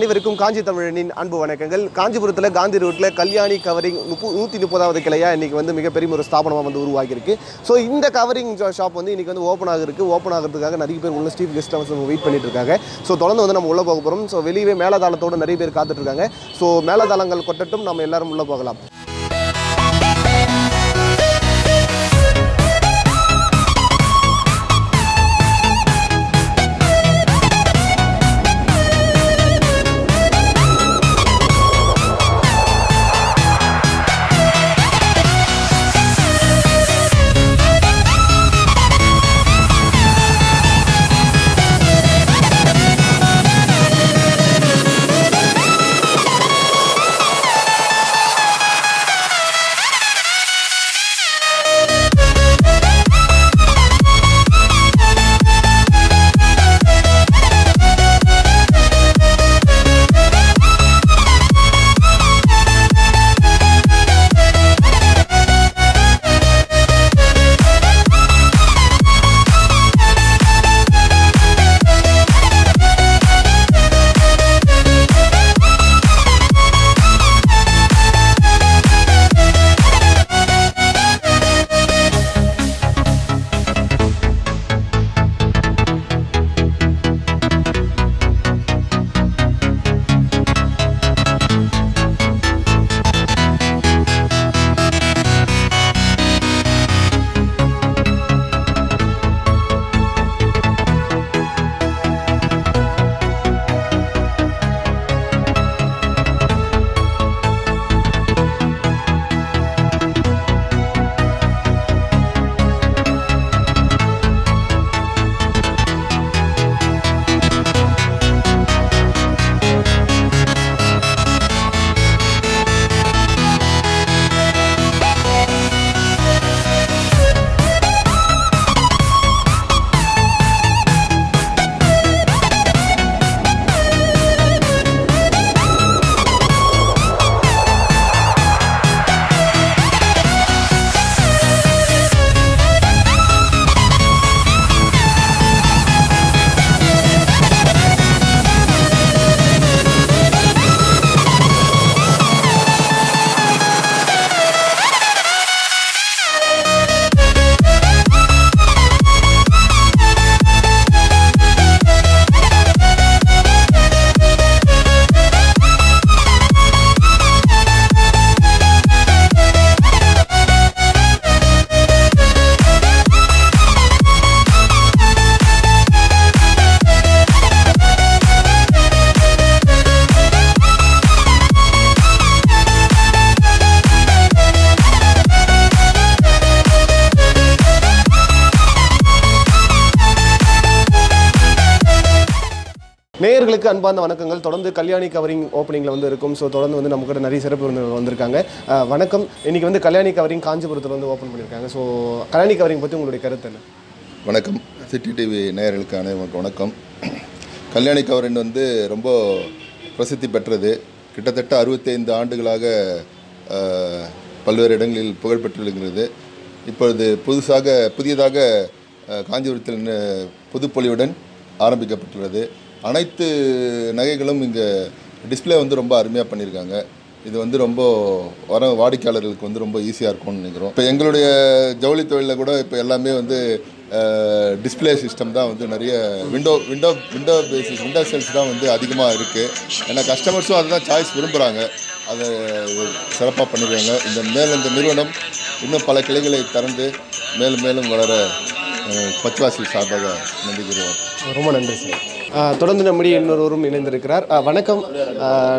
அனைவருக்கும் காஞ்சி தமிழனின் அன்பு வணக்கங்கள். காஞ்சிபுரத்தில் காந்தி ரோட்டில் கல்யாணி கவரிங் முப்பு நூற்றி முப்பதாவது கிளையாக இன்றைக்கி வந்து மிகப்பெரிய ஒரு ஸ்தாபனமாக வந்து உருவாகியிருக்கு. ஸோ இந்த கவரிங் ஷாப் வந்து இன்றைக்கி வந்து ஓப்பன் ஆகிருக்கு ஓப்பன் ஆகிறதுக்காக நிறைய பேர் உள்ள ஸ்டீஃப் கெஸ்ட் ஹவுஸ் வெயிட் பண்ணிட்டு இருக்காங்க. ஸோ தொடர்ந்து வந்து நம்ம உள்ளே போக போகிறோம் ஸோ வெளியே மேலதாளத்தோடு நிறைய பேர் காத்துட்ருக்காங்க ஸோ மேலதாளங்கள் கொட்டட்டும். நம்ம எல்லாரும் உள்ளே போகலாம். நேர்களுக்கு அன்பார்ந்த வணக்கங்கள். தொடர்ந்து கல்யாணி கவரிங் ஓப்பனிங்கில் வந்து இருக்கும். ஸோ தொடர்ந்து வந்து நம்ம கூட நிறைய சிறப்பு விருந்தினர்கள் வந்திருக்காங்க. வணக்கம். இன்னைக்கு வந்து கல்யாணி கவரிங் காஞ்சிபுரத்தில் வந்து ஓப்பன் பண்ணியிருக்காங்க. ஸோ கல்யாணி கவரிங் பற்றி உங்களுடைய கருத்து என்ன? வணக்கம். சிட்டி டிவி நேயர்களுக்கு அனைவருக்கும் வணக்கம். கல்யாணி கவரிங் வந்து ரொம்ப பிரசித்தி பெற்றது. கிட்டத்தட்ட அறுபத்தைந்து ஆண்டுகளாக பல்வேறு இடங்களில் புகழ் பெற்றுள்ளது இப்பொழுது புதுசாக புதியதாக காஞ்சிபுரத்தில் புதுப்பொலியுடன் ஆரம்பிக்கப்பட்டுள்ளது. அனைத்து நகைகளும் இங்கே டிஸ்ப்ளே வந்து ரொம்ப அருமையாக பண்ணியிருக்காங்க இது வந்து ரொம்ப வர வாடிக்கையாளர்களுக்கு வந்து ரொம்ப ஈஸியாக இருக்கும்னு நினைக்கிறோம். இப்போ எங்களுடைய ஜவுளி தொழிலில் கூட இப்போ எல்லாமே வந்து டிஸ்ப்ளே சிஸ்டம் தான் வந்து நிறைய window window window basis window sales தான் வந்து அதிகமாக இருக்குது ஏன்னா கஸ்டமர்ஸும் அதுதான் சாய்ஸ் விரும்புகிறாங்க அதை சிறப்பாக பண்ணிடுவாங்க இந்த மேல் இந்த நிறுவனம் இன்னும் பல கிளைகளை திறந்து மேலும் மேலும் வளர பச்சுவாசி சார்பாக நன்றி கூறுவார் ரொம்ப நன்றி சார். தொடர்ந்து நம்முடைய இன்னொருவரும் இணைந்திருக்கிறார். வணக்கம்.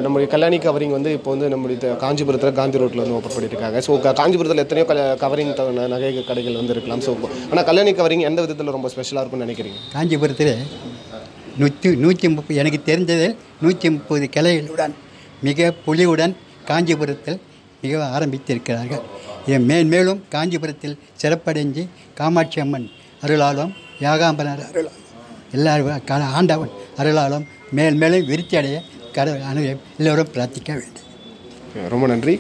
நம்முடைய கல்யாணி கவரிங் வந்து இப்போ வந்து நம்முடைய காஞ்சிபுரத்தில் காந்தி ரோட்டில் வந்து ஓப்பன் பண்ணியிருக்காங்க ஸோ காஞ்சிபுரத்தில் எத்தனையோ கல கவரிங் த- நகை கடைகள் வந்து இருக்கலாம் ஸோ ஆனால் கல்யாணி கவரிங் எந்த விதத்தில் ரொம்ப ஸ்பெஷலாக இருக்கும்னு நினைக்கிறீங்க? காஞ்சிபுரத்தில் நூற்றி நூற்றி முப்பது எனக்கு தெரிஞ்சதில் நூற்றி முப்பது கிளைகளுடன் மிக புலியுடன் காஞ்சிபுரத்தில் மிக ஆரம்பித்திருக்கிறார்கள். இதை மேன்மேலும் காஞ்சிபுரத்தில் சிறப்படைஞ்சு காமாட்சி அம்மன் அருளாலும் யாகாம்பரர் அருளாலும் எல்லாரும் க- ஆண்டவன் அருளாலும் மேல் மேலும் விருத்தி அடைய கடவுள் அனு எல்லோரும் பிரார்த்திக்க வேண்டும். ரொம்ப நன்றி.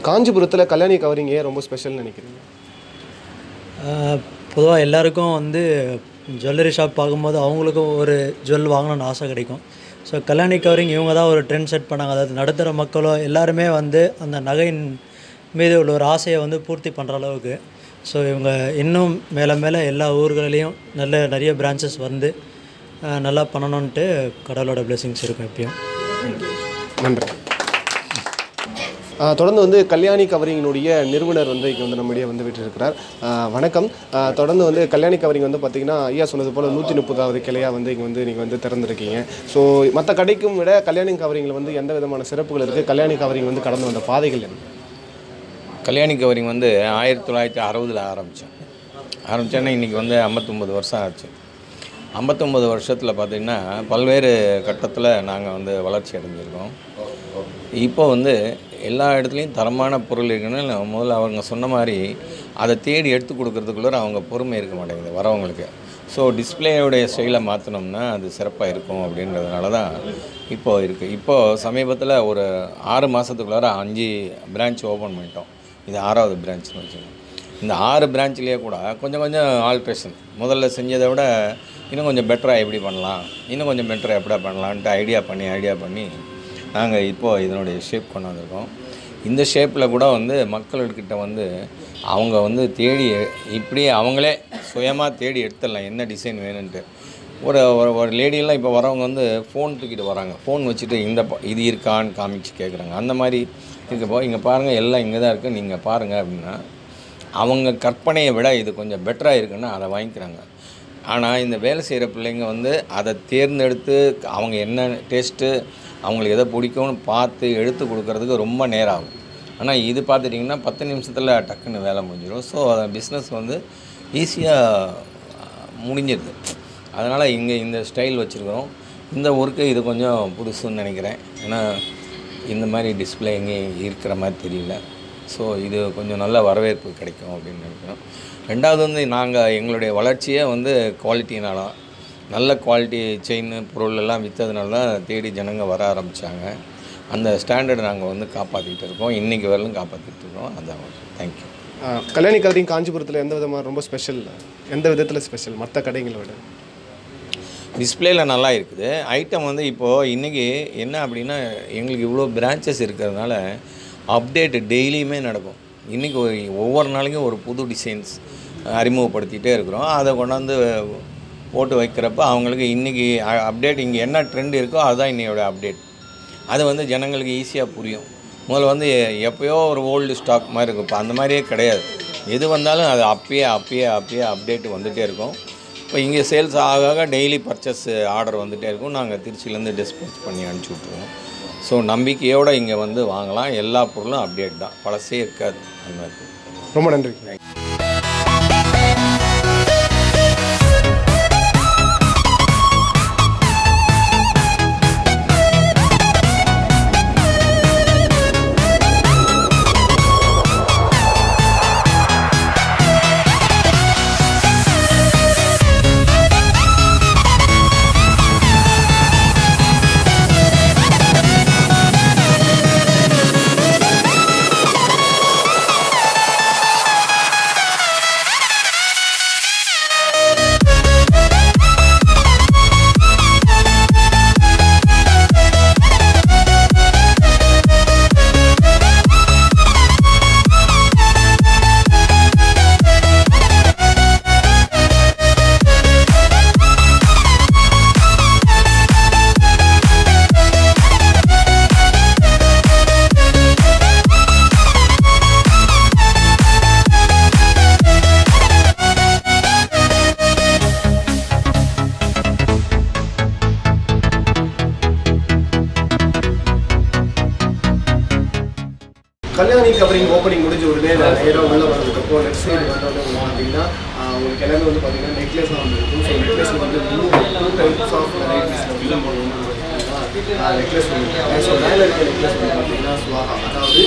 காஞ்சிபுரத்தில் கல்யாணி கவரிங் ஏன் ரொம்ப ஸ்பெஷல்னு நினைக்கிறீங்க? பொதுவாக எல்லாருக்கும் வந்து ஜுவல்லரி ஷாப் பார்க்கும்போது அவங்களுக்கும் ஒரு ஜுவல் வாங்கணும்னு ஆசை கிடைக்கும். ஸோ கல்யாணி கவரிங் இவங்க தான் ஒரு ட்ரெண்ட் செட் பண்ணாங்க. அதாவது நடுத்தர மக்களோ எல்லாருமே வந்து அந்த நகையின் மீது உள்ள ஒரு ஆசையை வந்து பூர்த்தி பண்ணுற அளவுக்கு. ஸோ இவங்க இன்னும் மேலே மேலே எல்லா ஊர்கள்லேயும் நல்ல நிறைய பிரான்ச்சஸ் வந்து நல்லா பண்ணணுன்ட்டு கடவுளோட பிளெஸிங்ஸ் இருக்கும் எப்பயும். நன்றி. ஆ, தொடர்ந்து வந்து கல்யாணி கவரிங்கினுடைய நிறுவனர் வந்து இங்கே வந்து நம்மிடையே வந்து விட்டிருக்கிறார். வணக்கம். தொடர்ந்து வந்து கல்யாணி கவரிங் வந்து பார்த்தீங்கன்னா ஐயா சொன்னது போல் நூற்றி முப்பதாவது கிளையாக வந்து இங்கே வந்து நீங்கள் வந்து திறந்துருக்கீங்க. ஸோ மற்ற கடைக்கும் விட கல்யாணி கவரிங்கில் வந்து எந்த விதமான சிறப்புகள் இருக்குது கல்யாணி கவரிங் வந்து கடந்து வந்த பாதைகள் என்ன? கல்யாணி கவரிங் வந்து ஆயிரத்தி தொள்ளாயிரத்தி அறுபதில் ஆரம்பித்தோம் ஆரம்பித்தோன்னா இன்றைக்கி வந்து ஐம்பத்தொம்பது வருஷம் ஆச்சு. ஐம்பத்தொம்பது வருஷத்தில் பார்த்திங்கன்னா பல்வேறு கட்டத்தில் நாங்கள் வந்து வளர்ச்சி அடைஞ்சிருக்கோம். இப்போ வந்து எல்லா இடத்துலையும் தரமான பொருள் இருக்குன்னு முதல்ல அவங்க சொன்ன மாதிரி அதை தேடி எடுத்து கொடுக்குறதுக்குள்ளே அவங்க பொறுமை இருக்க மாட்டேங்குது வரவங்களுக்கு. ஸோ டிஸ்பிளேயோடைய ஸ்டைலை மாற்றினோம்னா அது சிறப்பாக இருக்கும் அப்படின்றதுனால தான் இப்போது இருக்குது இப்போது சமீபத்தில் ஒரு ஆறு மாதத்துக்குள்ளார அஞ்சு பிரான்ச் ஓப்பன் பண்ணிட்டோம். இது ஆறாவது பிரான்ச்னு வச்சுக்கோங்க. இந்த ஆறு பிரான்ச்லேயே கூட கொஞ்சம் கொஞ்சம் ஆல்ட்ரேஷன் முதல்ல செஞ்சதை விட இன்னும் கொஞ்சம் பெட்டராக எப்படி பண்ணலாம்? இன்னும் கொஞ்சம் பெட்டராக எப்படா பண்ணலான்ட்டு ஐடியா பண்ணி ஐடியா பண்ணி நாங்கள் இப்போது இதனுடைய ஷேப் கொண்டு வந்திருக்கோம். இந்த ஷேப்பில் கூட வந்து மக்கள்கிட்ட வந்து அவங்க வந்து தேடி இப்படி அவங்களே சுயமாக தேடி எடுத்துடலாம். என்ன டிசைன் வேணுன்ட்டு ஒரு ஒரு ஒரு லேடியெல்லாம் இப்போ வரவங்க வந்து ஃபோன் தூக்கிட்டு வராங்க. ஃபோன் வச்சுட்டு இந்த இது இருக்கான்னு காமிச்சு கேட்குறாங்க அந்த மாதிரி இருக்கப்போ இங்கே பாருங்கள் எல்லாம் இங்கே தான் இருக்குது நீங்கள் பாருங்கள் அப்படின்னா அவங்க கற்பனையை விட இது கொஞ்சம் பெட்டராக இருக்குன்னா அதை வாங்கிக்கிறாங்க. ஆனால் இந்த வேலை செய்கிற பிள்ளைங்க வந்து அதை தேர்ந்தெடுத்து அவங்க என்ன டேஸ்ட்டு அவங்களுக்கு எதை பிடிக்கும்னு பார்த்து எடுத்து கொடுக்கறதுக்கு ரொம்ப நேரம் ஆகும். ஆனால் இது பார்த்துட்டிங்கன்னா பத்து நிமிஷத்தில் டக்குன்னு வேலை முடிஞ்சிடும். ஸோ பிஸ்னஸ் வந்து ஈஸியாக முடிஞ்சிருது. அதனால் இங்கே இந்த ஸ்டைல் வச்சுருக்கிறோம். இந்த ஒர்க்கு இது கொஞ்சம் புதுசுன்னு நினைக்கிறேன். ஏன்னா இந்த மாதிரி டிஸ்பிளே எங்கேயும் இருக்கிற மாதிரி தெரியல. ஸோ இது கொஞ்சம் நல்ல வரவேற்பு கிடைக்கும் அப்படின்னு நினைக்கிறோம். ரெண்டாவது வந்து நாங்கள் எங்களுடைய வளர்ச்சியே வந்து குவாலிட்டினால தான் நல்ல குவாலிட்டி செயின் பொருள் எல்லாம் விற்றதுனால தான் தேடி ஜனங்க வர ஆரம்பித்தாங்க அந்த ஸ்டாண்டர்டை நாங்கள் வந்து காப்பாற்றிட்டு இருக்கோம். இன்றைக்கி வரலும் காப்பாற்றிட்டு இருக்கோம். அதான் தேங்க்யூ கல்யாணி கவரிங் காஞ்சிபுரத்தில் எந்த விதமாக ரொம்ப ஸ்பெஷல் எந்த விதத்தில் ஸ்பெஷல் மற்ற கடைகளை விட. டிஸ்பிளேல நல்லா இருக்குது. ஐட்டம் வந்து இப்போது இன்றைக்கி என்ன அப்படின்னா எங்களுக்கு இவ்வளோ பிரான்ச்சஸ் இருக்கிறதுனால அப்டேட் டெய்லியுமே நடக்கும். இன்றைக்கி ஒவ்வொரு நாளைக்கும் ஒரு புது டிசைன்ஸ் அறிமுகப்படுத்திகிட்டே இருக்கிறோம். அதை கொண்டாந்து போட்டு வைக்கிறப்ப அவங்களுக்கு இன்றைக்கி அப்டேட் இங்கே என்ன ட்ரெண்ட் இருக்கோ அதுதான் இன்னையோட அப்டேட் அது வந்து ஜனங்களுக்கு ஈஸியாக புரியும். முதல்ல வந்து எப்போயோ ஒரு ஓல்டு ஸ்டாக் மாதிரி இருக்கும். இப்போ அந்த மாதிரியே கிடையாது. எது வந்தாலும் அது அப்பயே அப்பயே அப்பயே அப்டேட் வந்துகிட்டே இருக்கும். இப்போ இங்கே சேல்ஸ் ஆக ஆக டெய்லி பர்ச்சேஸ் ஆர்டர் வந்துகிட்டே இருக்கும். நாங்கள் திருச்சியிலேருந்து டிஸ்பேச் பண்ணி அனுப்பிச்சி விட்ருவோம் ஸோ நம்பிக்கையோடு இங்கே வந்து வாங்கலாம். எல்லா பொருளும் அப்டேட் தான். பழசே இருக்காது. அந்த மாதிரி. ரொம்ப நன்றி. கல்யாணி கவரிங் ஓப்பனிங் முடிஞ்ச உடனே நான் நேராக உள்ள வந்ததுக்கப்புறம் லெஃப்ட் சைடு வந்தோடனே அப்படின்னா உங்களுக்கு எல்லாமே வந்து பார்த்தீங்கன்னா நெக்லஸ் வந்து இருக்கும் ஸோ நெக்லஸ் வந்து மூணு டூ டைப்ஸ் ஆஃப் வெரைட்டிஸில் வந்து நெக்லஸ் வந்து ஸோ மேலே இருக்க நெக்லஸ் வந்து பார்த்தீங்கன்னா சுவாகா. அதாவது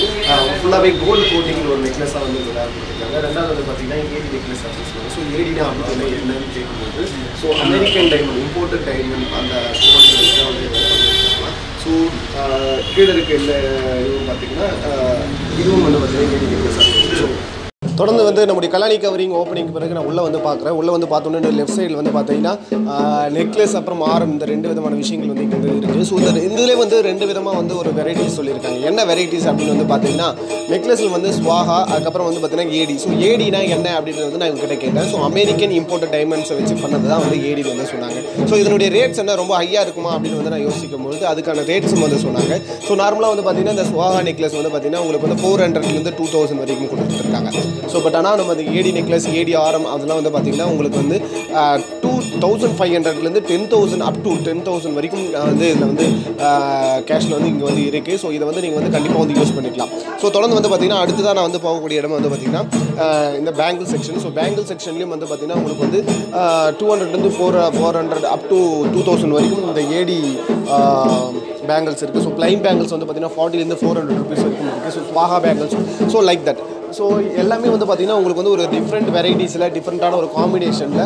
ஃபுல்லாகவே கோல்டு கோட்டிங்கில் ஒரு நெக்லஸாக வந்து விளையாட கொடுத்துருக்காங்க ரெண்டாவது வந்து பார்த்தீங்கன்னா ஏடி நெக்லஸ் அப்படின்னு சொல்லுவாங்க. ஸோ ஏடினா அப்படின்னு என்னன்னு கேட்கும்போது so American diamond imported diamond அந்த வந்து ஸோ கீழே இருக்க இந்த இதுவும் பார்த்தீங்கன்னா இதுவும் வந்து பார்த்தீங்கன்னா சார். ஸோ தொடர்ந்து வந்து நம்முடைய கலாணி கவரிங் ஓப்பனிங் பிறகு நான் உள்ளே வந்து பார்க்குறேன். உள்ளே வந்து பார்த்தோன்னே லெஃப்ட் சைடில் வந்து பார்த்தீங்கன்னா நெக்லஸ் அப்புறம் ஆரம் இந்த ரெண்டு விதமான விஷயங்கள் வந்து இங்கே வந்து இருக்குது ஸோ இந்த இதுலேயே வந்து ரெண்டு விதமாக வந்து ஒரு வெரைட்டிஸ் சொல்லியிருக்காங்க. என்ன வெரைட்டிஸ் அப்படின்னு வந்து பார்த்தீங்கன்னா நெக்லஸில் வந்து ஸ்வாகா அதுக்கப்புறம் வந்து பார்த்தீங்கன்னா ஏடி. ஸோ ஏடினா என்ன அப்படின்றது வந்து நான் இவங்ககிட்ட கேட்டேன். ஸோ அமெரிக்கன் இம்போர்ட் டைமண்ட்ஸை வச்சு பண்ணது தான் வந்து ஏடி வந்து சொன்னாங்க. ஸோ இதனுடைய ரேட்ஸ் என்ன? ரொம்ப ஹையாக இருக்குமா அப்படின்னு வந்து நான் யோசிக்கும் பொழுது அதுக்கான ரேட்ஸும் வந்து சொன்னாங்க. ஸோ நார்மலாக வந்து பார்த்தீங்கன்னா இந்த ஸ்வாஹா நெக்லஸ் வந்து பார்த்தீங்கன்னா உங்களுக்கு வந்து ஃபோர் ஹண்ட்ரட்லேருந்து டூ தௌசண்ட் வரைக்கும் கொடுத்துருக்காங்க ஸோ பட் ஆனால் நம்ம அந்த ஏடி நெக்லஸ் ஏடி ஆரம் அதெல்லாம் வந்து பார்த்தீங்கன்னா உங்களுக்கு வந்து டூ தௌசண்ட் ஃபைவ் ஹண்ட்ரட்லேருந்து ten thousand up to ten thousand வரைக்கும் வந்து இதில் வந்து கேஷில் வந்து இங்கே வந்து இருக்குது ஸோ இதை வந்து நீங்கள் வந்து கண்டிப்பாக வந்து யூஸ் பண்ணிக்கலாம். ஸோ தொடர்ந்து வந்து பார்த்தீங்கன்னா அடுத்ததாக நான் வந்து போகக்கூடிய இடம் வந்து பார்த்தீங்கன்னா இந்த பேங்கிள் செக்ஷன் ஸோ பேங்கிள் செக்ஷன்லேயும் வந்து பார்த்திங்கன்னா உங்களுக்கு வந்து டூ ஹண்ட்ரட்லேருந்து four four hundred up to two thousand வரைக்கும் இந்த ஏடி பேங்கிள்ஸ் இருக்குது ஸோ ப்ளைன் பேங்கிள்ஸ் வந்து பார்த்தீங்கன்னா ஃபார்ட்டிலேருந்து ஃபோர் ஹண்ட்ரட் ருபீஸ் வரைக்கும் இருக்குது so ஸ்வாகா bangles so like that so எல்லாமே வந்து பார்த்தீங்கன்னா உங்களுக்கு வந்து ஒரு டிஃப்ரெண்ட் வெரைட்டிஸில் டிஃப்ரெண்ட்டான ஒரு காம்பினேஷனில்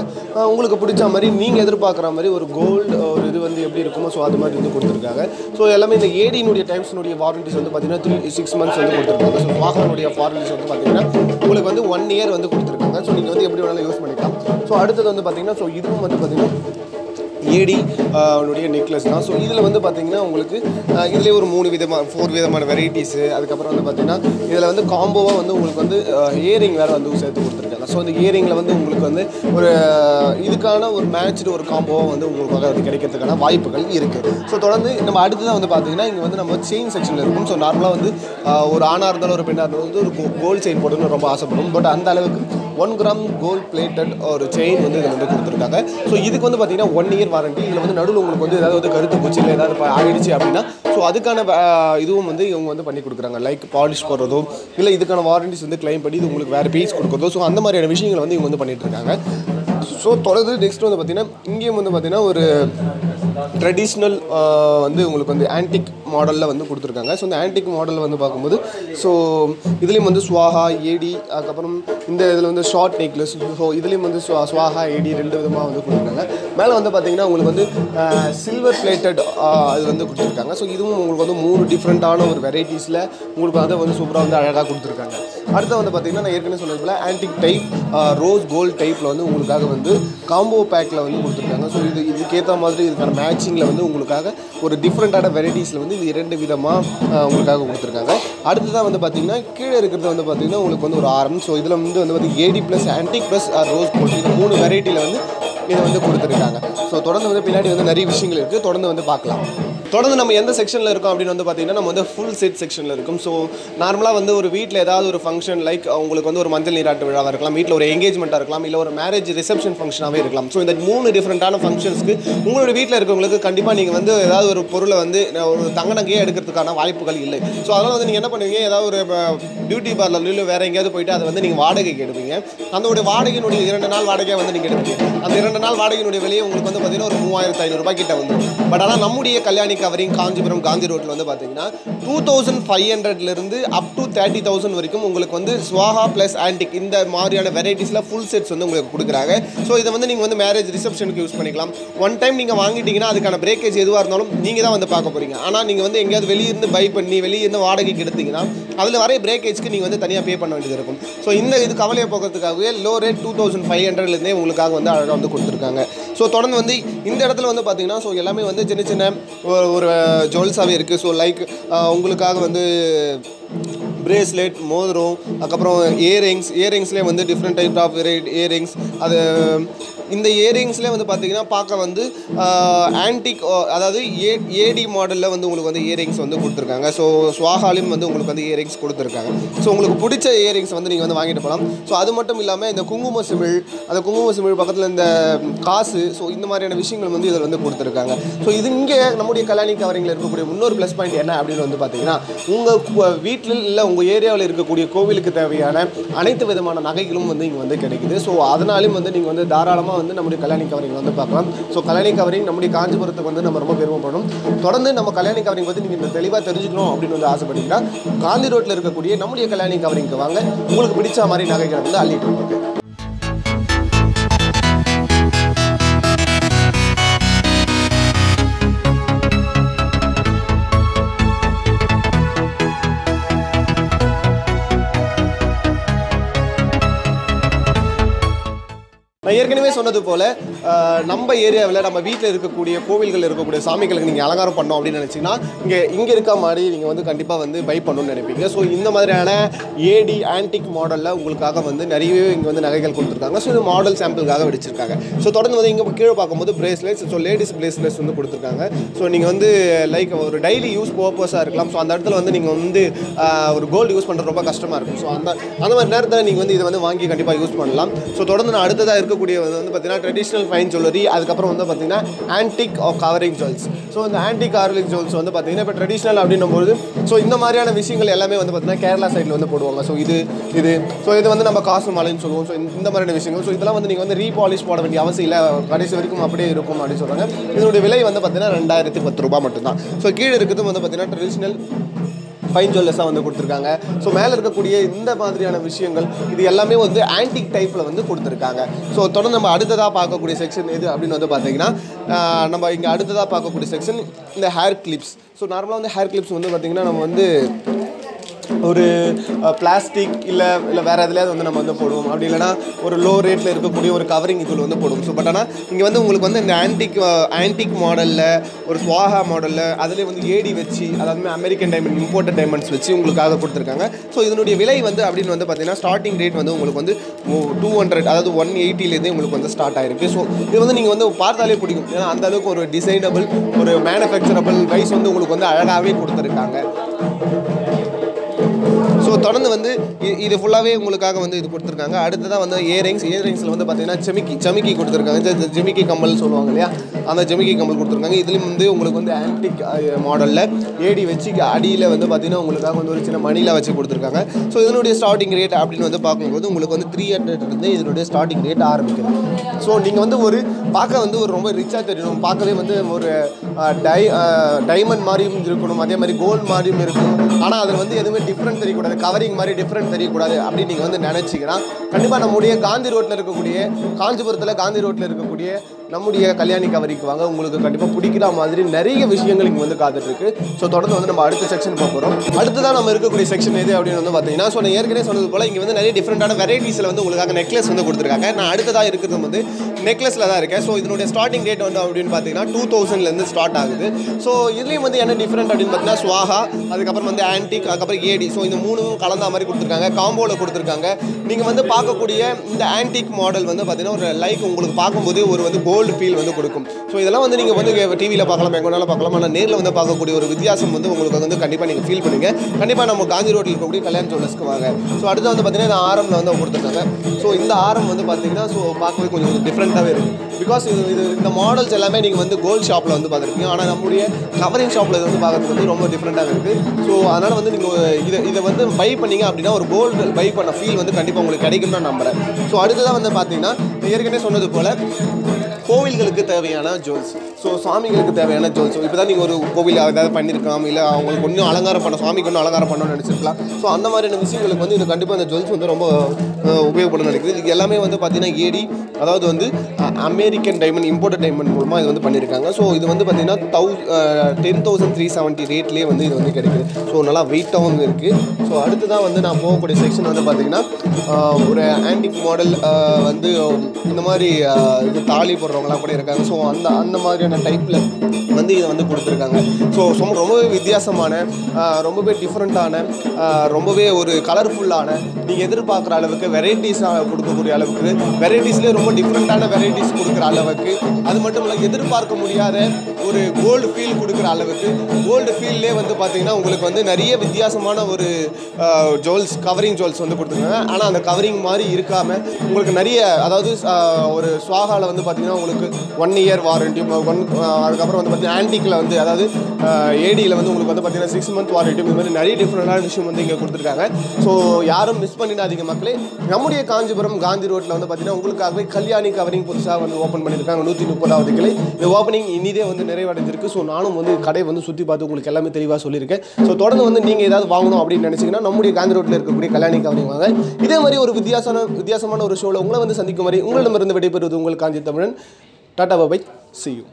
உங்களுக்கு பிடிச்ச மாதிரி நீங்கள் எதிர்பார்க்குற மாதிரி ஒரு கோல்டு ஒரு இது வந்து எப்படி இருக்குமோ ஸோ அது மாதிரி வந்து கொடுத்துருக்காங்க. ஸோ எல்லாமே இந்த ஏடியினுடைய டைம்ஸினுடைய வாரண்டிஸ் வந்து பார்த்தீங்கன்னா த்ரீ சிக்ஸ் மந்த்ஸ் வந்து கொடுத்துருக்காங்க. ஸோ வாகனுடைய வாரண்டிஸ் வந்து பார்த்தீங்கன்னா உங்களுக்கு வந்து ஒன் இயர் வந்து கொடுத்துருக்காங்க. ஸோ நீங்கள் வந்து எப்படி வேணாலும் யூஸ் பண்ணிக்கலாம். ஸோ அடுத்தது வந்து பார்த்தீங்கன்னா ஸோ இதுவும் வந்து பார்த்தீங்கன்னா ஏடி அவனுடைய நெக்லஸ் தான். ஸோ இதில் வந்து பார்த்தீங்கன்னா உங்களுக்கு இதிலே ஒரு மூணு விதமான ஃபோர் விதமான வெரைட்டிஸு அதுக்கப்புறம் வந்து பார்த்தீங்கன்னா இதில் வந்து காம்போவாக வந்து உங்களுக்கு வந்து இயரிங் வேறு வந்து சேர்த்து கொடுத்துருக்காங்க. ஸோ இந்த இயரிங்கில் வந்து உங்களுக்கு வந்து ஒரு இதுக்கான ஒரு மேட்ச்டு ஒரு காம்போவாக வந்து உங்களுக்கு அது கிடைக்கிறதுக்கான வாய்ப்புகள் இருக்குது ஸோ தொடர்ந்து நம்ம அடுத்ததான் வந்து பார்த்தீங்கன்னா இங்கே வந்து நம்ம செயின் செக்ஷனில் இருக்கும். ஸோ நார்மலாக வந்து ஒரு ஆணாக இருந்தாலும் ஒரு பெண்ணாக இருந்தாலும் வந்து ஒரு கோல்டு செயின் போடணும்னு ரொம்ப ஆசைப்படும். பட் அந்த அளவுக்கு ஒன் கிராம் கோல்ட் பிளேட்டட் ஒரு செயின் வந்து இதில் வந்து கொடுத்துருக்காங்க. ஸோ இதுக்கு வந்து பார்த்தீங்கன்னா ஒன் இயர் வாரண்டி இதில் வந்து நடுவில் உங்களுக்கு வந்து ஏதாவது வந்து கருத்து பூச்சி இல்லை ஏதாவது ஆகிடுச்சு அப்படின்னா ஸோ அதுக்கான இதுவும் வந்து இவங்க வந்து பண்ணி கொடுக்குறாங்க. லைக் பாலிஷ் போடுறதோ இல்லை இதுக்கான வாரண்டிஸ் வந்து கிளைம் பண்ணி இது உங்களுக்கு வேறு பீஸ் கொடுக்குறதோ ஸோ அந்த மாதிரியான விஷயங்களை வந்து இவங்க வந்து பண்ணிகிட்ருக்காங்க ஸோ தொடர்ந்து நெக்ஸ்ட் வந்து பார்த்தீங்கன்னா இங்கேயும் வந்து பார்த்தீங்கன்னா ஒரு ட்ரெடிஷ்னல் வந்து உங்களுக்கு வந்து ஆன்டிக் மாடலில் வந்து கொடுத்துருக்காங்க. ஸோ இந்த ஆன்டிக் மாடலில் வந்து பார்க்கும்போது ஸோ இதுலேயும் வந்து ஸ்வாஹா ஏடி அதுக்கப்புறம் இந்த இதில் வந்து ஷார்ட் நெக்லஸ் ஸோ இதுலேயும் வந்து ஸ்வா- ஸ்வாஹா ஏடி ரெண்டு விதமாக வந்து கொடுத்துருக்காங்க. மேலே வந்து பார்த்தீங்கன்னா உங்களுக்கு வந்து சில்வர் பிளேட்டட் அது வந்து கொடுத்துருக்காங்க. ஸோ இதுவும் உங்களுக்கு வந்து மூணு டிஃப்ரெண்ட்டான ஒரு வெரைட்டிஸில் உங்களுக்கு அதை வந்து சூப்பராக வந்து அழகாக கொடுத்துருக்காங்க. அடுத்து வந்து பார்த்தீங்கன்னா நான் ஏற்கனவே சொன்னது போல் ஆன்டிக் டைப் ரோஸ் கோல்ட் டைப்பில் வந்து உங்களுக்காக வந்து காம்போ பேக்கில் வந்து கொடுத்துருக்காங்க. ஸோ இது இதுக்கேற்ற மாதிரி இதுக்கான மேட்சிங்கில் வந்து உங்களுக்காக ஒரு டிஃப்ரெண்ட்டான வெரைட்டிஸில் வந்து இது இரண்டு விதமாக உங்களுக்காக கொடுத்துருக்காங்க. அடுத்ததாக வந்து பார்த்தீங்கன்னா கீழே இருக்கிறது வந்து பார்த்தீங்கன்னா உங்களுக்கு வந்து ஒரு ஆரம். ஸோ இதில் வந்து வந்து பார்த்திங்கன்னா AD plus antique plus or rose போட்டு இது மூணு வெரைட்டியில் வந்து இதை வந்து கொடுத்துருக்காங்க. ஸோ தொடர்ந்து வந்து பின்னாடி வந்து நிறைய விஷயங்கள் இருக்குது தொடர்ந்து வந்து பார்க்கலாம். தொடர்ந்து நம்ம எந்த செக்ஷனில் இருக்கோம் அப்படின்னு வந்து பார்த்தீங்கன்னா நம்ம வந்து ஃபுல் செட் செக்ஷனில் இருக்கும். ஸோ நார்மலாக வந்து ஒரு வீட்டில் ஏதாவது ஒரு ஃபங்க்ஷன் லைக் உங்களுக்கு வந்து ஒரு மஞ்சள் நீராட்டு விழாவாக இருக்கலாம் வீட்டில் ஒரு எங்கேஜ்மெண்ட்டாக இருக்கலாம் இல்லை ஒரு மேரேஜ் ரிசப்ஷன் ஃபங்க்ஷனாகவே இருக்கலாம். ஸோ இந்த மூணு டிஃப்ரெண்ட்டான ஃபங்க்ஷன்ஸ்க்கு உங்களோட வீட்டில் இருக்கவங்களுக்கு கண்டிப்பாக நீங்கள் வந்து ஏதாவது ஒரு பொருளை வந்து ஒரு தங்க நகையே எடுக்கிறதுக்கான வாய்ப்புகள் இல்லை. ஸோ அதனால் வந்து நீங்கள் என்ன பண்ணுவீங்க? ஏதாவது ஒரு பியூட்டி பார்லர் இல்லை வேறு எங்கேயாவது போயிட்டு அதை வந்து நீங்கள் வாடகைக்கு எடுப்பீங்க. அந்த வாடகையினுடைய இரண்டு நாள் வாடகையாக வந்து நீங்கள் எடுப்பீங்க. அந்த இரண்டு நாள் வாடகையினுடைய விலையை உங்களுக்கு வந்து பார்த்தீங்கன்னா ஒரு மூவாயிரத்து ஐநூறுரூபா கிட்ட வந்துடும் பட் ஆனால் நம்முடைய கல்யாணி கவரிங் காஞ்சிபுரம் காந்தி ரோட்டில் வந்து பார்த்தீங்கன்னா டூ தௌசண்ட் ஃபைவ் ஹண்ட்ரட்லேருந்து அப் டு தேர்ட்டி தௌசண்ட் வரைக்கும் உங்களுக்கு வந்து ஸ்வாஹா ப்ளஸ் ஆன்டிக் இந்த மாதிரியான வெரைட்டிஸில் ஃபுல் செட்ஸ் வந்து உங்களுக்கு கொடுக்குறாங்க. ஸோ இதை வந்து நீங்கள் வந்து மேரேஜ் ரிசப்ஷனுக்கு யூஸ் பண்ணிக்கலாம். ஒன் டைம் நீங்கள் வாங்கிட்டீங்கன்னா அதுக்கான பிரேக்கேஜ் எதுவாக இருந்தாலும் நீங்கள் தான் வந்து பார்க்க போகிறீங்க ஆனால் நீங்கள் வந்து எங்கேயாவது வெளியிருந்து பை பண்ணி வெளியிருந்து வாடகைக்கு எடுத்தீங்கன்னா அதில் வர பிரேக்கேஜ்க்கு நீங்கள் வந்து தனியாக பே பண்ண வேண்டியது இருக்கும். ஸோ இந்த இது கவலையை போக்குறதுக்காகவே low rate two thousand five ஹண்ட்ரட்லேருந்தே உங்களுக்காக வந்து அழகாக வந்து கொடுத்துருக்காங்க. ஸோ தொடர்ந்து வந்து இந்த இடத்துல வந்து பார்த்தீங்கன்னா ஸோ எல்லாமே வந்து சின்ன சின்ன ஒரு- ஜுவல்ஸாகவே இருக்குது ஸோ லைக் உங்களுக்காக வந்து பிரேஸ்லெட் மோதிரம் அதுக்கப்புறம் இயரிங்ஸ் இயரிங்ஸ்லேயே வந்து டிஃப்ரெண்ட் டைப் ஆஃப் இயரிங்ஸ் அது இந்த இயரிங்ஸ்லேயே வந்து பார்த்தீங்கன்னா பார்க்க வந்து ஆன்டிக் அதாவது ஏ ஏடி மாடலில் வந்து உங்களுக்கு வந்து இயரிங்ஸ் வந்து கொடுத்துருக்காங்க. ஸோ ஸ்வாஹாலையும் வந்து உங்களுக்கு வந்து இயரிங்ஸ் கொடுத்துருக்காங்க. ஸோ உங்களுக்கு பிடிச்ச இயரிங்ஸ் வந்து நீங்கள் வந்து வாங்கிட்டு போகலாம் ஸோ அது மட்டும் இல்லாமல் இந்த குங்கும சிமிழ் அந்த குங்கும சிமிழ் பக்கத்தில் இந்த காசு ஸோ இந்த மாதிரியான விஷயங்கள் வந்து இதில் வந்து கொடுத்துருக்காங்க. ஸோ இது இங்கே நம்முடைய கல்யாணி கவரிங்கில் இருக்கக்கூடிய இன்னொரு ப்ளஸ் பாயிண்ட் என்ன அப்படின்னு வந்து பார்த்தீங்கன்னா உங்கள் வீட்டில் இல்லை உங்கள் ஏரியாவில் இருக்கக்கூடிய கோவிலுக்கு தேவையான அனைத்து விதமான நகைகளும் வந்து இங்கே வந்து கிடைக்குது. ஸோ அதனாலும் வந்து நீங்கள் வந்து தாராளமாக வந்து நம்முடைய கல்யாணி கவரிங் வந்து பார்க்கலாம். ஸோ கல்யாணி கவரிங் நம்முடைய காஞ்சிபுரத்துக்கு வந்து நம்ம ரொம்ப பெருமைப்படணும் தொடர்ந்து நம்ம கல்யாணி கவரிங் பற்றி நீங்கள் இந்த தெளிவாக தெரிஞ்சுக்கணும் அப்படின்னு வந்து ஆசைப்பட்டீங்கன்னா காந்தி ரோட்டில் இருக்கக்கூடிய நம்முடைய கல்யாணி கவரிங்க்கு வாங்க. உங்களுக்கு பிடிச்ச மாதிரி நகைகள் வந்து அள்ளிட்டு நான் ஏற்கனவே சொன்னது போல் நம்ம ஏரியாவில் நம்ம வீட்டில் இருக்கக்கூடிய கோவில்கள் இருக்கக்கூடிய சாமிகளுக்கு நீங்கள் அலங்காரம் பண்ணோம் அப்படின்னு நினச்சிங்கன்னா இங்கே இங்கே இருக்க மாதிரி நீங்கள் வந்து கண்டிப்பாக வந்து பை பண்ணணும்னு நினைப்பீங்க. ஸோ இந்த மாதிரியான ஏடி ஆன்டிக் மாடலில் உங்களுக்காக வந்து நிறையவே இங்கே வந்து நகைகள் கொடுத்துருக்காங்க. ஸோ இது மாடல் சாம்பிளுக்காக வெடிச்சிருக்காங்க. ஸோ தொடர்ந்து வந்து இங்கே கீழே பார்க்கும்போது பிரேஸ்லெட்ஸ் ஸோ லேடிஸ் பிரேஸ்லெட்ஸ் வந்து கொடுத்துருக்காங்க. ஸோ நீங்கள் வந்து லைக் ஒரு டெய்லி யூஸ் பர்பஸாக இருக்கலாம். ஸோ அந்த இடத்துல வந்து நீங்கள் வந்து ஒரு கோல்டு யூஸ் பண்ணுறது ரொம்ப கஷ்டமாக இருக்கும். ஸோ அந்த அந்த மாதிரி நேரத்தில் நீங்கள் வந்து இதை வந்து வாங்கி கண்டிப்பாக யூஸ் பண்ணலாம். ஸோ தொடர்ந்து நான் அடுத்ததாக இருக்க இருக்கக்கூடிய வந்து பார்த்தீங்கன்னா ட்ரெடிஷ்னல் ஃபைன் ஜுவல்லரி அதுக்கப்புறம் வந்து பார்த்தீங்கன்னா ஆன்டிக் கவரிங் ஜுவல்ஸ் ஸோ இந்த ஆன்டிக் கவரிங் ஜுவல்ஸ் வந்து பார்த்திங்கன்னா இப்போ ட்ரெடிஷ்னல் அப்படின்னும் போது ஸோ இந்த மாதிரியான விஷயங்கள் எல்லாமே வந்து பார்த்திங்கன்னா கேரளா சைடில் வந்து போடுவாங்க. ஸோ இது இது ஸோ இது வந்து நம்ம காசு மாலைன்னு சொல்லுவோம். ஸோ இந்த மாதிரியான விஷயங்கள். ஸோ இதெல்லாம் வந்து நீங்கள் வந்து ரீபாலிஷ் போட வேண்டிய அவசியம் இல்லை. கடைசி வரைக்கும் அப்படியே இருக்கும் அப்படின்னு சொல்கிறாங்க இதனுடைய விலை வந்து பார்த்திங்கன்னா ரெண்டாயிரத்தி பத்து ரூபாய் மட்டும்தான். ஸோ கீழே இருக்கிறது வந்து பார்த்தீங்கன்னா ட்ரெடிஷ்னல் ஃபைன் ஜுவல்லர்ஸாக வந்து கொடுத்துருக்காங்க. ஸோ மேலே இருக்கக்கூடிய இந்த மாதிரியான விஷயங்கள் இது எல்லாமே வந்து ஆன்டிக் டைப்பில் வந்து கொடுத்துருக்காங்க. ஸோ தொடர்ந்து நம்ம அடுத்ததாக பார்க்கக்கூடிய செக்ஷன் எது அப்படின்னு வந்து பார்த்தீங்கன்னா நம்ம இங்கே அடுத்ததாக பார்க்கக்கூடிய செக்ஷன் இந்த ஹேர் கிளிப்ஸ் ஸோ நார்மலாக வந்து ஹேர் கிளிப்ஸ் வந்து பார்த்திங்கன்னா நம்ம வந்து ஒரு பிளாஸ்டிக் இல்லை இல்லை வேறு எதுலையாவது வந்து நம்ம வந்து போடுவோம். அப்படி இல்லைனா ஒரு லோ ரேட்டில் இருக்கக்கூடிய ஒரு கவரிங் இதில் வந்து போடுவோம். ஸோ பட் ஆனால் இங்கே வந்து உங்களுக்கு வந்து இந்த ஆன்டிக் ஆன்டிக் மாடலில் ஒரு ஸ்வாஹா மாடலில் அதுலேயே வந்து ஏடி வச்சு அதாவது அமெரிக்கன் டைமண்ட் இம்போர்ட்டட் டைமண்ட்ஸ் வச்சு உங்களுக்காக கொடுத்துருக்காங்க. ஸோ இதனுடைய விலை வந்து அப்படின்னு வந்து பார்த்தீங்கன்னா ஸ்டார்டிங் ரேட் வந்து உங்களுக்கு வந்து டூ ஹண்ட்ரட் அதாவது ஒன் எயிட்டிலேருந்தே உங்களுக்கு வந்து ஸ்டார்ட் ஆகிருக்கு ஸோ இது வந்து நீங்கள் வந்து பார்த்தாலே பிடிக்கும். ஏன்னா அந்த அளவுக்கு ஒரு டிசைனபிள் ஒரு மேனுஃபேக்சரபிள் வைஸ் வந்து உங்களுக்கு வந்து அழகாகவே கொடுத்துருக்காங்க. ஸோ தொடர்ந்து வந்து இது ஃபுல்லாகவே உங்களுக்காக வந்து இது கொடுத்துருக்காங்க. அடுத்ததான் வந்து இயரிங்ஸ் இயரிங்ஸில் வந்து பார்த்தீங்கன்னா செமிக்கி செமிக்கி கொடுத்துருக்காங்க. இந்த ஜிமிக்கி கம்மல் சொல்லுவாங்க இல்லையா? அந்த ஜெமிக்கி கம்மல் கொடுத்துருக்காங்க. இதுலேயும் வந்து உங்களுக்கு வந்து ஆன்டிக் மாடலில் ஏடி வச்சு அடியில் வந்து பார்த்தீங்கன்னா உங்களுக்காக வந்து ஒரு சின்ன மணியில் வச்சு கொடுத்துருக்காங்க. ஸோ இதனுடைய ஸ்டார்டிங் ரேட் அப்படின்னு வந்து பார்க்கும்போது உங்களுக்கு வந்து த்ரீ ஹண்ட்ரட் இருந்து இதனுடைய ஸ்டார்டிங் ரேட் ஆரம்பிக்குது. ஸோ நீங்கள் வந்து ஒரு பார்க்க வந்து ஒரு ரொம்ப ரிச்சாக தெரியணும் பார்க்கவே வந்து ஒரு டை டைமண்ட் மாதிரியும் இருக்கணும். அதே மாதிரி கோல்டு மாதிரியும் இருக்கணும். ஆனால் அதில் வந்து எதுவுமே டிஃப்ரெண்ட் தெரியக்கூடாது. கவரிங் மாதிரி டிஃப்ரெண்ட் தெரியக்கூடாது அப்படின்னு நீங்கள் வந்து நினச்சிங்கன்னா கண்டிப்பாக நம்முடைய காந்தி ரோட்டில் இருக்கக்கூடிய காஞ்சிபுரத்தில் காந்தி ரோட்டில் இருக்கக்கூடிய நம்முடைய கல்யாணி கவரிக்கு வாங்க. உங்களுக்கு கண்டிப்பாக பிடிக்கிற மாதிரி நிறைய விஷயங்கள் இங்கே வந்து காத்துட்ருக்கு. ஸோ தொடர்ந்து வந்து நம்ம அடுத்த செக்ஷன் பார்க்க போகிறோம் அடுத்ததான் நம்ம இருக்கக்கூடிய செக்ஷன் எது அப்படின்னு வந்து பார்த்தீங்கன்னா ஸோ நான் ஏற்கனவே சொன்னது போல் இங்கே வந்து நிறைய டிஃப்ரெண்டான வெரைட்டிஸில் வந்து உங்களுக்காக நெக்லஸ் வந்து கொடுத்துருக்காங்க. நான் அடுத்ததாக இருக்கிறது வந்து நெக்லஸில் தான் இருக்கேன். ஸோ இதனுடைய ஸ்டார்டிங் ரேட் வந்து அப்படின்னு பார்த்தீங்கன்னா டூ தௌசண்ட்லேருந்து ஸ்டார்ட் ஆகுது. ஸோ இதுலேயும் வந்து என்ன டிஃப்ரெண்ட் அப்படின்னு பார்த்தீங்கன்னா ஸ்வாகா அதுக்கப்புறம் வந்து ஆன்டிக் அதுக்கப்புறம் ஏடி ஸோ இந்த மூணும் கலந்த மாதிரி கொடுத்துருக்காங்க. காம்போவில் கொடுத்துருக்காங்க. நீங்கள் வந்து பார்க்கக்கூடிய இந்த ஆன்டிக் மாடல் வந்து பார்த்தீங்கன்னா ஒரு லைக் உங்களுக்கு பார்க்கும்போது ஒரு வந்து கோல்டு ஃபீல் வந்து கொடுக்கும். ஸோ இதெல்லாம் வந்து நீங்கள் வந்து டிவியில் பார்க்கலாம் எங்கே வேணாலும் பார்க்கலாம். ஆனால் நேரில் வந்து பார்க்கக்கூடிய ஒரு வித்தியாசம் வந்து உங்களுக்கு வந்து கண்டிப்பாக நீங்கள் ஃபீல் பண்ணுங்கள் கண்டிப்பாக நம்ம காந்தி ரோட்டில் இருக்கக்கூடிய கல்யாண ஜுவல்லர்ஸ்க்கு வாங்க. ஸோ அடுத்து வந்து பார்த்தீங்கன்னா இந்த ஆரமில் வந்து கொடுத்துருக்காங்க ஸோ இந்த ஆரம் வந்து பார்த்தீங்கன்னா ஸோ பார்க்கவே கொஞ்சம் டிஃப்ரெண்ட்டாகவே இருக்குது பிகாஸ் இது இது இந்த மாடல்ஸ் எல்லாமே நீங்கள் வந்து கோல்ட் ஷாப்பில் வந்து பார்த்துருப்பீங்க. ஆனால் நம்முடைய கவரிங் ஷாப்பில் இது வந்து பார்க்குறது வந்து ரொம்ப டிஃப்ரெண்ட்டாக இருக்குது ஸோ அதனால் வந்து நீங்கள் இதை இதை வந்து பை பண்ணீங்க அப்படின்னா ஒரு கோல்டு பை பண்ண ஃபீல் வந்து கண்டிப்பாக உங்களுக்கு கிடைக்கும்னு நான் நம்புறேன். ஸோ அடுத்ததாக வந்து பார்த்தீங்கன்னா ஏற்கனவே சொன்னது போல் கோவில்களுக்கு தேவையான ஜுவல்ஸ். ஸோ சுவாமிகளுக்கு தேவையான ஜுவல்ஸ். இப்போ தான் நீங்கள் ஒரு கோவில் ஏதாவது பண்ணியிருக்கலாம் இல்லை அவங்களுக்கு ஒன்றும் அலங்காரம் பண்ண சாமிக்கு ஒன்றும் அலங்காரம் பண்ணணும்னு நினச்சிருக்கலாம். ஸோ அந்த மாதிரியான விஷயங்களுக்கு வந்து இது கண்டிப்பாக அந்த ஜுவல்ஸ் வந்து ரொம்ப உபயோகப்படும் நினைக்குது இது எல்லாமே வந்து பார்த்தீங்கன்னா ஏடி அதாவது வந்து அமெரிக்கன் டைமண்ட் இம்போர்ட்டட் டைமண்ட் மூலமாக இது வந்து பண்ணியிருக்காங்க ஸோ இது வந்து பார்த்தீங்கன்னா தௌ டென் தௌசண்ட் த்ரீ செவன்ட்டி ரேட்லேயே வந்து இது வந்து கிடைக்குது. ஸோ நல்லா வெயிட்டாகவும் இருக்குது ஸோ அடுத்ததான் வந்து நான் போகக்கூடிய செக்ஷன் வந்து பார்த்தீங்கன்னா ஒரு ஆன்டிக் மாடல் வந்து இந்த மாதிரி இது தாலி போடுறவங்களாம் கூட இருக்காங்க. ஸோ அந்த அந்த மாதிரியான டைப்பில் வந்து இதை வந்து கொடுத்துருக்காங்க. ஸோ ரொம்ப ரொம்பவே வித்தியாசமான ரொம்பவே டிஃப்ரெண்ட்டான ரொம்பவே ஒரு கலர்ஃபுல்லான நீங்கள் எதிர்பார்க்குற அளவுக்கு வெரைட்டிஸாக கொடுக்கக்கூடிய அளவுக்கு வெரைட்டிஸ்லேயே ரொம்ப டிஃப்ரெண்ட்டான வெரைட்டிஸ் கொடுக்குற அளவுக்கு அது மட்டும் இல்லை எதிர்பார்க்க முடியாத ஒரு கோல்டு ஃபீல் கொடுக்குற அளவுக்கு கோல்டு ஃபீல்லே வந்து பார்த்தீங்கன்னா உங்களுக்கு வந்து நிறைய வித்தியாசமான ஒரு ஜுவல்ஸ் கவரிங் ஜுவல்ஸ் வந்து கொடுத்துருக்காங்க. ஆனால் அந்த கவரிங் மாதிரி இருக்காமல் உங்களுக்கு நிறைய அதாவது ஒரு சுவாகாவில் வந்து பார்த்தீங்கன்னா உங்களுக்கு ஒன் இயர் வாரண்டியும் ஒன் அதுக்கப்புறம் வந்து பார்த்தீங்கன்னா ஆன்டிக்கில் வந்து அதாவது ஏடியில் வந்து உங்களுக்கு வந்து பார்த்தீங்கன்னா சிக்ஸ் மந்த் வாரண்ட்டி இந்த மாதிரி நிறைய டிஃப்ரெண்டான விஷயம் வந்து இங்கே கொடுத்துருக்காங்க. ஸோ யாரும் மிஸ் பண்ணிடாதீங்க மக்களே. நம்முடைய காஞ்சிபுரம் காந்தி ரோட்டில் வந்து பார்த்தீங்கன்னா உங்களுக்காகவே கல்யாணி கவரிங் புதுசாக வந்து ஓப்பன் பண்ணியிருக்காங்க. நூற்றி முப்பதாவது கிளை. இந்த ஓப்பனிங் இனிதே வந்து நிறைவடைஞ்சிருக்கு. ஸோ நானும் வந்து கடை வந்து சுற்றி பார்த்து உங்களுக்கு எல்லாமே தெளிவாக சொல்லியிருக்கேன். ஸோ தொடர்ந்து வந்து நீங்கள் ஏதாவது வாங்கணும் அப்படின்னு நினச்சிங்கன்னா நம்முடைய காந்தி ரோட்டில் இருக்கக்கூடிய கல்யாணி கவரிங் வாங்க. இதே மாதிரி ஒரு வித்தியாசமான வித்தியாசமான ஒரு ஷோவில் உங்களை வந்து சந்திக்கும் வரை உங்களிடமிருந்து விடைபெறுவது உங்கள் காஞ்சி தமிழன். Tata ಬಾಬೈ C you